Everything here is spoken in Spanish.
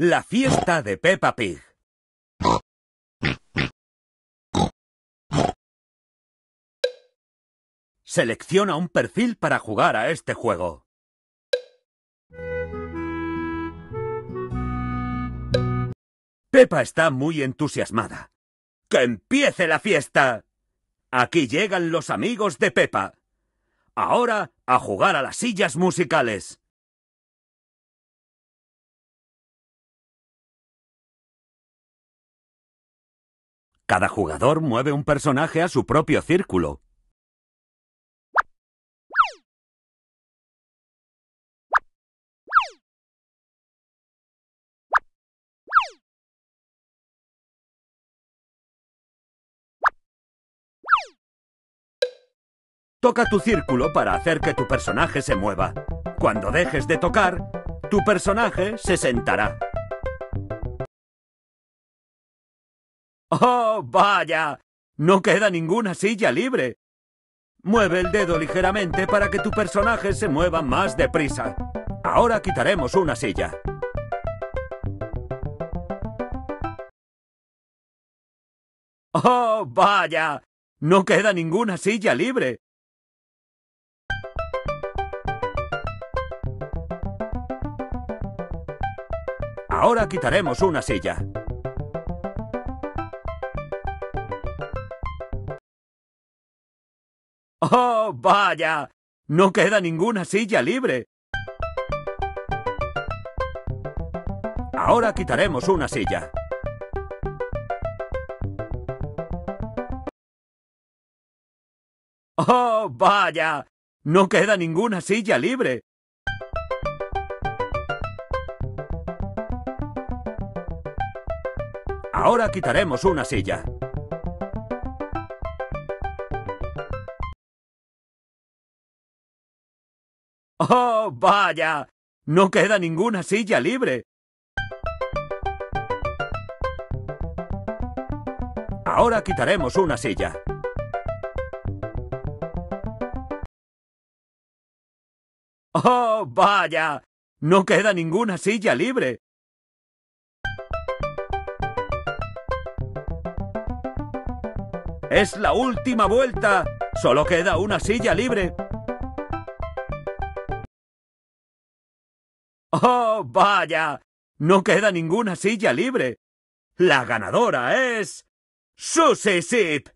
La fiesta de Peppa Pig. Selecciona un perfil para jugar a este juego. Peppa está muy entusiasmada. ¡Que empiece la fiesta! Aquí llegan los amigos de Peppa. Ahora a jugar a las sillas musicales. Cada jugador mueve un personaje a su propio círculo. Toca tu círculo para hacer que tu personaje se mueva. Cuando dejes de tocar, tu personaje se sentará. ¡Oh, vaya! No queda ninguna silla libre. Mueve el dedo ligeramente para que tu personaje se mueva más deprisa. Ahora quitaremos una silla. ¡Oh, vaya! No queda ninguna silla libre. Ahora quitaremos una silla. ¡Oh, vaya! No queda ninguna silla libre. Ahora quitaremos una silla. ¡Oh, vaya! No queda ninguna silla libre. Ahora quitaremos una silla. ¡Oh, vaya! No queda ninguna silla libre. Ahora quitaremos una silla. ¡Oh, vaya! No queda ninguna silla libre. ¡Es la última vuelta! Solo queda una silla libre. ¡Oh, vaya! No queda ninguna silla libre. La ganadora es... ¡Susie Sip!